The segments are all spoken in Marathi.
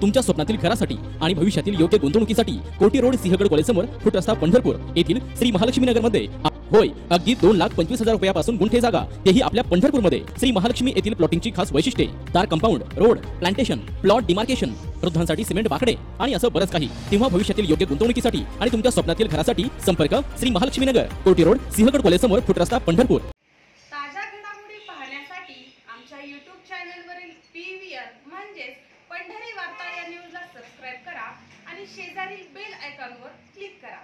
तुमच्या स्वप्नातील घरासाठी आणि भविष्यातील योग्य गुंतवणुकीसाठी कोटी रोड सिंहगड कॉलेजसमोर फुट रस्ता पंढरपूर येथील श्री महालक्ष्मी नगरमध्ये होय अगदी दोन लाख पंचवीस हजार रुपयापासून गुंठे जागा तेही आपल्या पंढरपूरमध्ये. श्री महालक्ष्मी येथील प्लॉटिंगची खास वैशिष्ट्ये तार compound road plantation plot demarcation वृद्धांसाठी सिमेंट बाकडे आणि असं बरंच काही. तेव्हा भविष्यातील योग्य गुंतवणुकीसाठी आणि तुमच्या स्वप्नातील घरासाठी संपर्क श्री महालक्ष्मी नगर कोटी रोड सिंहगड कॉलेजसमोर फुट रस्ता पंढरपूर. ताज्या घडामोडी पाहण्यासाठी आमच्या चॅनलवरील म्हणजेच पंढरी वार्ता या न्यूजला सबस्क्राईब करा आणि शेजारील बेल आयकॉनवर क्लिक करा.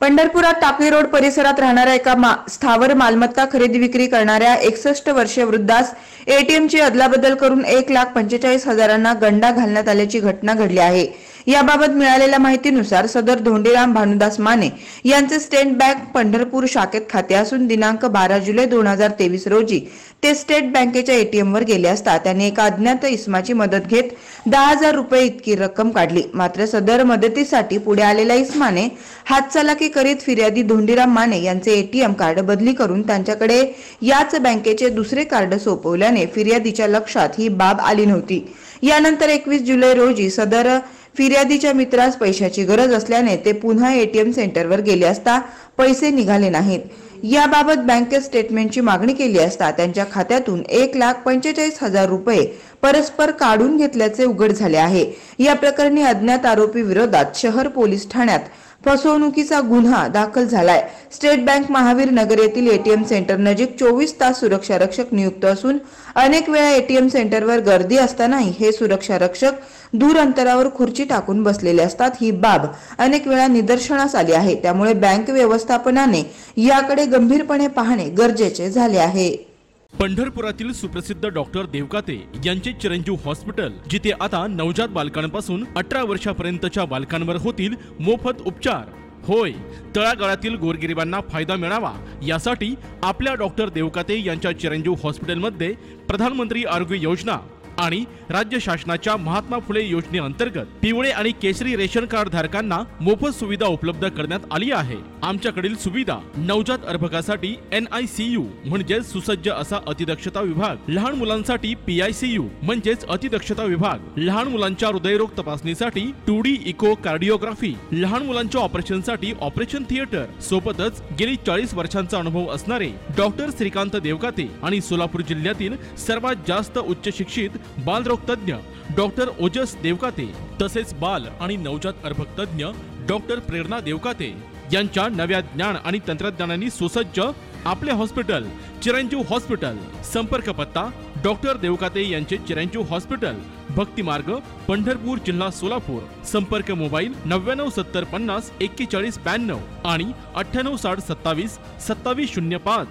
पंढरपुरात टाकळी रोड परिसरात राहणाऱ्या एका मा- स्थावर मालमत्ता खरेदी विक्री करणाऱ्या एकसष्ट वर्षीय वृद्धास एटीएमची अदलाबदल करून एक लाख पंचेचाळीस हजारांना गंडा घालण्यात आल्याची घटना घडली आहे. याबाबत मिळालेल्या माहितीनुसार सदर धोंडीराम भानुदास माने यांचे स्टेट बँक पंढरपूर शाखेत खाते असून दिनांक बारा जुलै दोन हजार तेवीस रोजी ते स्टेट बँकेच्या एटीएम वर गेले असता त्यांनी एका अज्ञात इसमाची मदत घेत दहा हजार रुपये इतकी रक्कम काढली. मात्र सदर मदतीसाठी पुढे आलेल्या इस्माने हातचलाकी करीत फिर्यादी धोंडीराम माने यांचे एटीएम कार्ड बदली करून त्यांच्याकडे याच बँकेचे दुसरे कार्ड सोपवल्याने फिर्यादीच्या लक्षात ही बाब आली नव्हती. यानंतर एकवीस जुलै रोजी सदर फिर्यादीच्या मित्रास पैशाची गरज असल्याने ते पुन्हा एटीएम सेंटरवर गेले असता पैसे निघाले नाहीत. याबाबत बँकेत स्टेटमेंटची मागणी केली असता त्यांच्या खात्यातून एक लाख पंचेचाळीस हजार रुपये परस्पर काढून घेतल्याचे उघड झाले आहे. या प्रकरणी अज्ञात आरोपी विरोधात शहर पोलीस ठाण्यात फसवणुकीचा गुन्हा दाखल झालाय. स्टेट बँक महावीर नगर येथील एटीएम सेंटर नजीक चोवीस तास सुरक्षा रक्षक नियुक्त असून अनेक वेळा एटीएम सेंटरवर गर्दी असतानाही हे सुरक्षा रक्षक दूर अंतरावर खुर्ची टाकून बसलेले असतात. ही बाब अनेक वेळा निदर्शनास आली आहे. त्यामुळे बँक व्यवस्थापनाने याकडे गंभीरपणे पाहणे गरजेचे झाले आहे. पंढरपुरातील सुप्रसिद्ध डॉक्टर देवकाते यांचे चिरंजीव हॉस्पिटल जिथे आता नवजात बालकांपासून अठरा वर्षापर्यंतच्या बालकांवर होतील मोफत उपचार. होय तळागाळातील गोरगिरिबांना फायदा मिळावा यासाठी आपल्या डॉक्टर देवकाते यांच्या चिरंजीव हॉस्पिटलमध्ये प्रधानमंत्री आरोग्य योजना आणि राज्य शासनाच्या महात्मा फुले योजनेअंतर्गत पिवळे आणि केसरी रेशन कार्ड धारकांना मोफत सुविधा उपलब्ध करण्यात आली आहे. आमच्याकडील सुविधा नवजात अर्भकासाठी एन आय सी यू म्हणजेच सुसज्ज असा अतिदक्षता विभाग लहान मुलांसाठी पी आय सी यू म्हणजेच अतिदक्षता विभाग लहान मुलांच्या हृदयरोग तपासणीसाठी टू डी इको कार्डिओग्राफी लहान मुलांच्या ऑपरेशनसाठी ऑपरेशन थिएटर सोबतच गेली चाळीस वर्षांचा अनुभव असणारे डॉक्टर श्रीकांत देवकाते आणि सोलापूर जिल्ह्यातील सर्वात जास्त उच्च शिक्षित बालरोग तज्ज्ञ डॉक्टर ओजस देवकाते तसेच बाल आणि नवजात अर्भक तज्ज्ञ डॉक्टर प्रेरणा देवकाते यांच्या नव्या ज्ञान आणि तंत्रज्ञानाने सुसज्ज आपले हॉस्पिटल चिरंजीव हॉस्पिटल. संपर्क पत्ता डॉक्टर देवकाते यांचे चिरंजीव हॉस्पिटल भक्तिमार्ग पंढरपूर जिल्हा सोलापूर. संपर्क मोबाईल नव्याण्णव सत्तर पन्नास एक्केचाळीस ब्याण्णव आणि अठ्ठ्याण्णव साठ सत्तावीस सत्तावीस शून्य पाच.